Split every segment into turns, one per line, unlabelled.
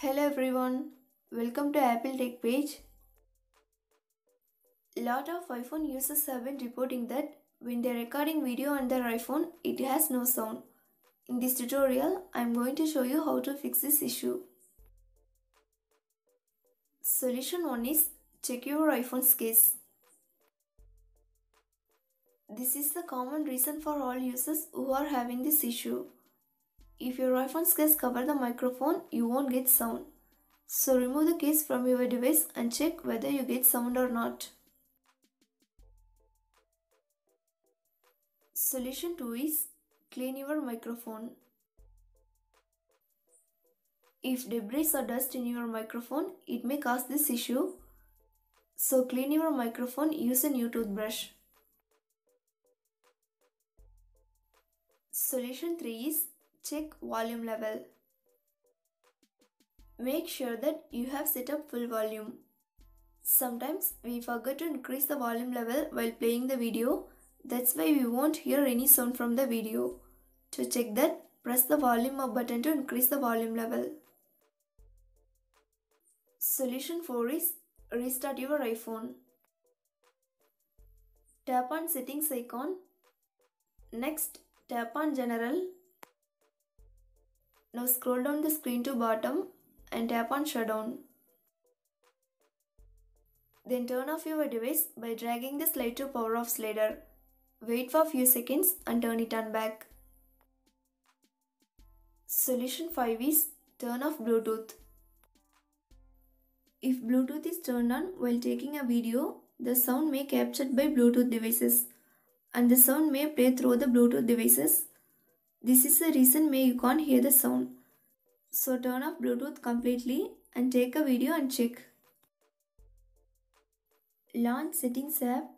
Hello everyone, welcome to Apple TechPage. Lot of iPhone users have been reporting that when they're recording video on their iPhone, it has no sound. In this tutorial, I'm going to show you how to fix this issue. Solution 1 is check your iPhone's case. This is the common reason for all users who are having this issue. If your iPhone's case cover the microphone, you won't get sound. So remove the case from your device and check whether you get sound or not. Solution 2 is clean your microphone. If debris or dust in your microphone, it may cause this issue. So clean your microphone, use a new toothbrush. Solution 3 is check volume level. Make sure that you have set up full volume. Sometimes we forget to increase the volume level while playing the video. That's why we won't hear any sound from the video. To check that, press the volume up button to increase the volume level. Solution 4 is restart your iPhone. Tap on settings icon. Next, tap on general. Now scroll down the screen to bottom and tap on shutdown. Then turn off your device by dragging the slide to power off slider. Wait for a few seconds and turn it on back. Solution 5 is turn off Bluetooth. If Bluetooth is turned on while taking a video, the sound may captured by Bluetooth devices and the sound may play through the Bluetooth devices. This is the reason may you can't hear the sound. So turn off Bluetooth completely and take a video and check. Launch settings app.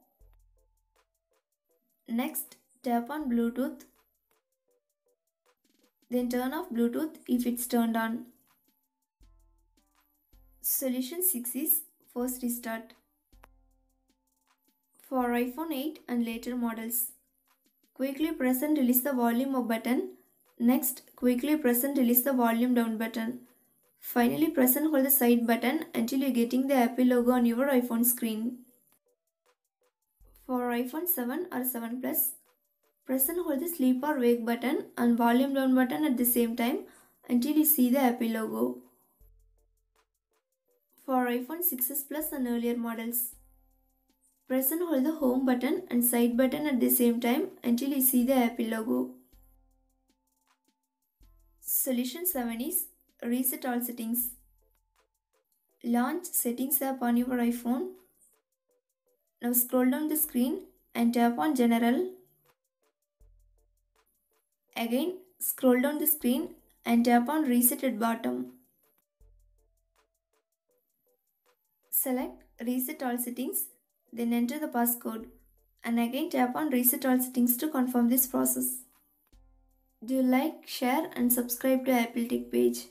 Next tap on Bluetooth. Then turn off Bluetooth if it's turned on. Solution 6 is force restart. For iPhone 8 and later models. Quickly press and release the volume up button. Next, quickly press and release the volume down button. Finally, press and hold the side button until you're getting the Apple logo on your iPhone screen. For iPhone 7 or 7 Plus, press and hold the sleep or wake button and volume down button at the same time until you see the Apple logo. For iPhone 6s Plus and earlier models, Press and hold the home button and side button at the same time until you see the Apple logo. Solution 7 is Reset all settings. Launch Settings app on your iPhone. Now scroll down the screen and tap on General. Again scroll down the screen and tap on Reset at bottom. Select Reset all settings then enter the passcode and again tap on reset all settings to confirm this process. Do like, share and subscribe to Apple TechPage.